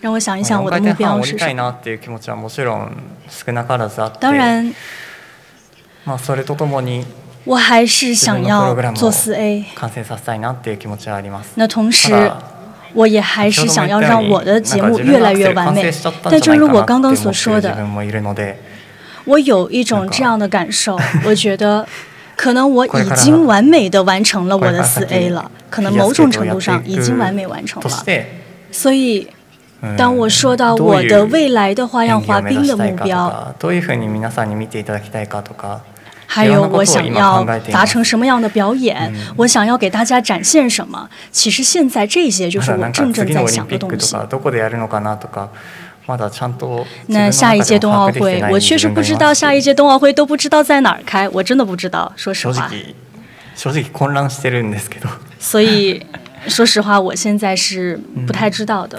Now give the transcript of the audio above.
让我想一想我的目标是什么。当然，我还是想要做四 A。那同时，我也还是想要让我的节目越来越完美。但正如我刚刚所说的，我有一种这样的感受，我觉得可能我已经完美的完成了我的四 A 了，可能某种程度上已经完美完成了。所以，当我说到我的未来的花样滑冰的目标，还有我想要达成什么样的表演，我想要给大家展现什么，其实现在这些就是我正正在想的东西。那下一届冬奥会，我确实不知道下一届冬奥会都不知道在哪儿开，我真的不知道，说实话。所以，说实话，我现在是不太知道的。